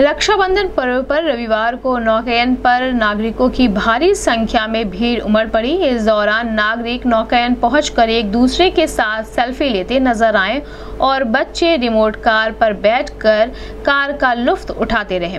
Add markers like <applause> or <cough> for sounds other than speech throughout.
रक्षाबंधन पर्व पर रविवार को नौकायन पर नागरिकों की भारी संख्या में भीड़ उमड़ पड़ी। इस दौरान नागरिक नौकायन पहुंचकर एक दूसरे के साथ सेल्फी लेते नज़र आए और बच्चे रिमोट कार पर बैठकर कार का लुफ्त उठाते रहे।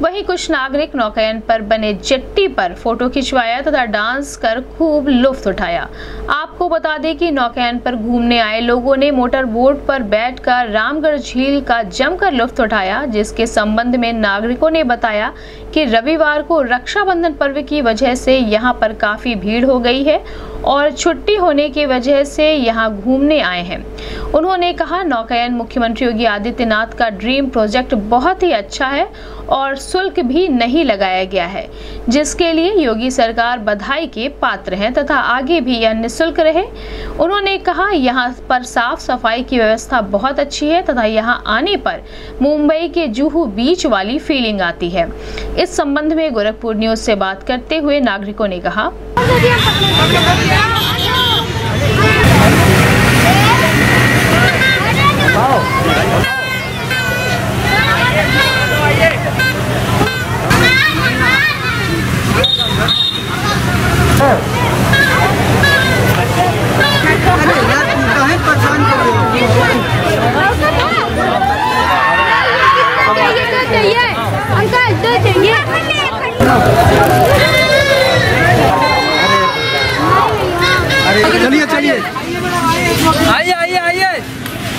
वहीं कुछ नागरिक नौकायन पर बने जेट्टी पर फ़ोटो खिंचवाया तथा डांस कर खूब लुफ्त उठाया। आपको बता दें कि नौकायन पर घूमने आए लोगों ने मोटर बोट पर बैठकर रामगढ़ झील का जमकर लुफ्त उठाया, जिसके संबंध में नागरिकों ने बताया कि रविवार को रक्षाबंधन पर्व की वजह से यहाँ पर काफ़ी भीड़ हो गई है और छुट्टी होने की वजह से यहाँ घूमने आए हैं। उन्होंने कहा, नौकायन मुख्यमंत्री योगी आदित्यनाथ का ड्रीम प्रोजेक्ट बहुत ही अच्छा है और शुल्क भी नहीं लगाया गया है जिसके लिए योगी सरकार बधाई के पात्र हैं तथा आगे भी यह निःशुल्क रहे उन्होंने कहा यहाँ पर साफ़ सफ़ाई की व्यवस्था बहुत अच्छी है तथा यहाँ आने पर मुंबई के जूहू बीच वाली फीलिंग आती है इस संबंध में गोरखपुर न्यूज़ से बात करते हुए नागरिकों ने कहा Okay.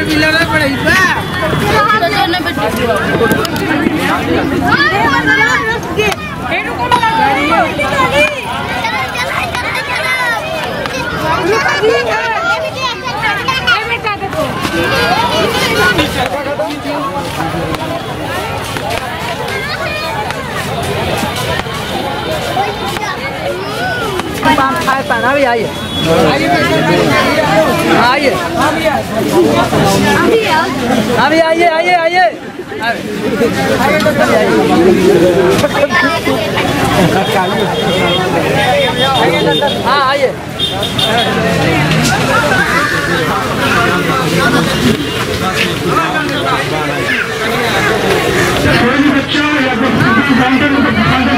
लोगों के बिस्कुट खाइए बेटा पर भी पड़े बा पहना भी, आइए। आइए। अभी आइए आइए आइए। हाँ आइए। कोई भी बच्चा या फिर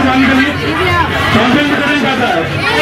पानी के लिए फाउंटेन में करंट आता है दिया जाएगा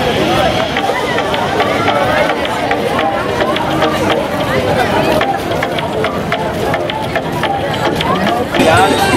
आप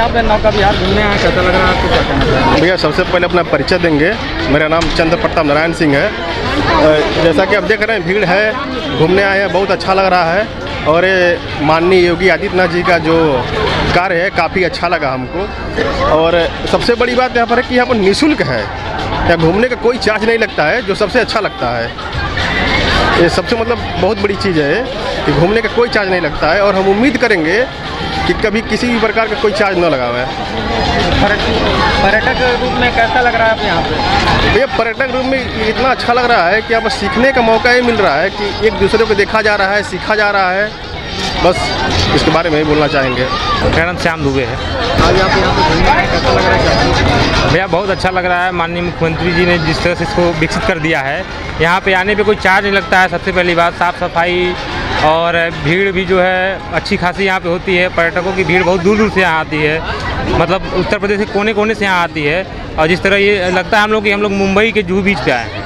यहाँ पे नौका विहार घूमने आए कैसा लग रहा है आपको? भैया, सबसे पहले अपना परिचय देंगे। मेरा नाम चंद्र प्रताप नारायण सिंह है। जैसा कि आप देख रहे हैं, भीड़ है, घूमने आए हैं, बहुत अच्छा लग रहा है। और ये माननीय योगी आदित्यनाथ जी का जो कार्य है, काफ़ी अच्छा लगा हमको। और सबसे बड़ी बात यहाँ पर है कि यहाँ पर निःशुल्क है। यहाँ घूमने का कोई चार्ज नहीं लगता है, जो सबसे अच्छा लगता है। ये सबसे मतलब बहुत बड़ी चीज़ है कि घूमने का कोई चार्ज नहीं लगता है। और हम उम्मीद करेंगे कि कभी किसी भी प्रकार का कोई चार्ज न लगा हुआ है पर्यटक रूप में कैसा लग रहा है आप यहाँ पे? भैया पर्यटक रूप में इतना अच्छा लग रहा है कि अब सीखने का मौका ही मिल रहा है कि एक दूसरे को देखा जा रहा है सीखा जा रहा है। बस इसके बारे में ही बोलना चाहेंगे। मेरा नाम श्याम दुबे है। आज आप यहाँ पे घूमने कैसा लग रहा है भैया बहुत अच्छा लग रहा है। माननीय मुख्यमंत्री जी ने जिस तरह से इसको विकसित कर दिया है यहाँ पे आने पे कोई चार्ज नहीं लगता है सबसे पहली बात। साफ़ सफ़ाई और भीड़ भी जो है, अच्छी खासी यहाँ पे होती है। पर्यटकों की भीड़ बहुत दूर दूर से यहाँ आती है। मतलब उत्तर प्रदेश के कोने कोने से यहाँ आती है। और जिस तरह ये लगता है हम लोग कि हम लोग मुंबई के जूहू बीच पे आए हैं।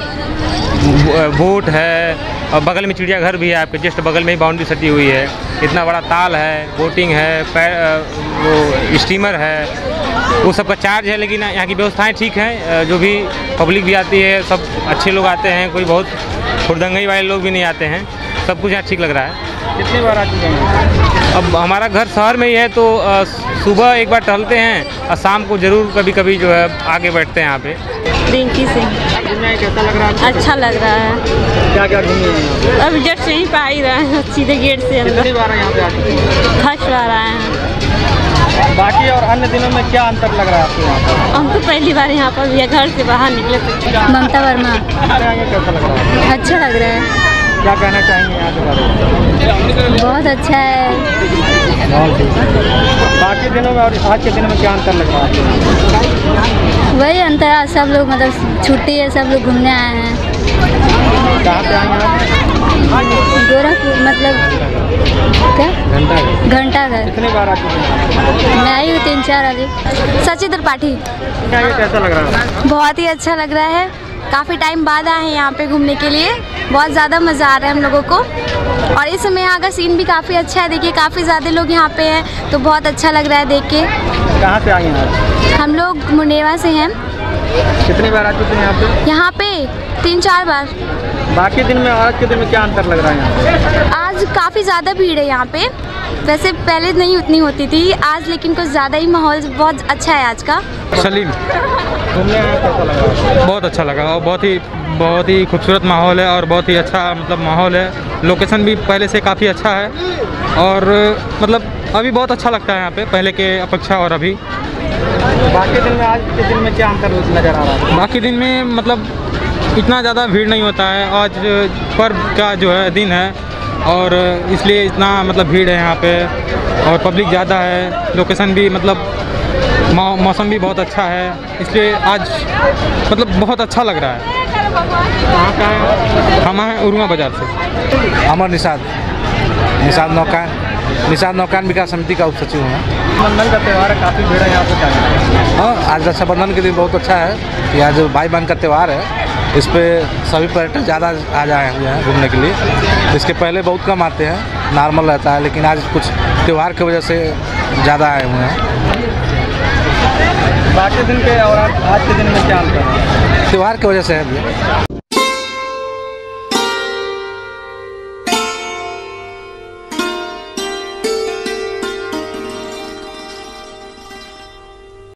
बोट है और बगल में चिड़ियाघर भी है आपके, जस्ट बगल में ही बाउंड्री सटी हुई है। इतना बड़ा ताल है, बोटिंग है वो स्टीमर है, वो सब का चार्ज है, लेकिन यहाँ की व्यवस्थाएँ ठीक हैं। जो भी पब्लिक भी आती है, सब अच्छे लोग आते हैं, कोई बहुत खुरदंगई वाले लोग भी नहीं आते हैं। सब कुछ यहाँ ठीक लग रहा है। कितनी बार आ चुके हैं अब हमारा घर शहर में ही है तो सुबह एक बार टहलते हैं और शाम को ज़रूर कभी कभी जो है आगे बैठते हैं यहाँ पे। रिंकी सिंह। कैसा लग रहा है अच्छा लग रहा है। क्या क्या घूमे हैं? यहाँ पे? अब जस्ट यहीं पे आ ही रहे हैं सीधे गेट से अंदर। कितनी बार यहाँ पे आ चुके हैं फ़र्स्ट बार आए हैं। बाकी और अन्य दिनों में क्या अंतर लग रहा है आपको यहाँ पर? हम तो पहली बार यहाँ पर भी घर से बाहर निकले थे <laughs> ममता वर्मा। घूमने हैं, कैसा लग रहा है? अच्छा लग रहा है। क्या कहना चाहेंगे यहाँ के बारे में? बहुत अच्छा है। बहुत बाकी दिनों में और आज के दिन में क्या अंतर लग रहा है वही अंतर है सब लोग मतलब छुट्टी है सब लोग घूमने आए हैं। कहाँ पे आएँगे आप? गोरखपुर मतलब क्या? घंटा घंटा घर। कितनी बार आ चुके मैं आई हूँ तीन चार अभी। सची त्रिपाठी। कैसा लग रहा है? बहुत ही अच्छा लग रहा है। काफ़ी टाइम बाद आए हैं यहाँ पे घूमने के लिए। बहुत ज़्यादा मज़ा आ रहा है हम लोगों को। और इस समय यहाँ का सीन भी काफ़ी अच्छा है। देखिए काफ़ी ज़्यादा लोग यहाँ पे हैं तो बहुत अच्छा लग रहा है देख के। कहाँ पे आए हैं हम लोग मुंडेवा से हैं। कितनी बार आ चुके हैं यहाँ पे? यहाँ पे तीन चार बार। बाकी दिन में और आज के दिन में क्या अंतर लग रहा है यहाँ पे? आज काफ़ी ज़्यादा भीड़ है यहाँ पे। वैसे पहले नहीं उतनी होती थी आज लेकिन कुछ ज़्यादा ही माहौल बहुत अच्छा है आज का। सलीम। बहुत अच्छा लगा और बहुत ही बहुत ही खूबसूरत माहौल है और बहुत ही अच्छा मतलब माहौल है। लोकेशन भी पहले से काफ़ी अच्छा है और मतलब अभी बहुत अच्छा लगता है यहाँ पे पहले के अपेक्षा और अभी। बाकी दिन में आज के दिन में क्या अंतर नज़र आ रहा है? बाकी दिन में मतलब इतना ज़्यादा भीड़ नहीं होता है। आज पर्व का जो है दिन है और इसलिए इतना मतलब भीड़ है यहाँ पे और पब्लिक ज़्यादा है लोकेशन भी मतलब मौसम भी बहुत अच्छा है इसलिए आज मतलब बहुत अच्छा लग रहा है। कहाँ का है? हम हैं उरुआ बाज़ार से। अमर निषाद। निषाद नौकान निषाद नौकान विकास समिति का उप सचिव हूँ बंधन का त्यौहार है काफ़ी भीड़ है यहाँ पे क्या हाँ आज रक्षाबंधन के दिन बहुत अच्छा है कि आज भाई बहन का त्यौहार है। इस पर सभी पर्यटक ज़्यादा आ जाए हुए हैं घूमने के लिए। इसके पहले बहुत कम आते हैं नॉर्मल रहता है लेकिन आज कुछ त्यौहार की वजह से ज़्यादा आए हुए हैं। बाकी दिन के और आज आज के दिन में क्या अंतर है? त्यौहार की वजह से है। भैया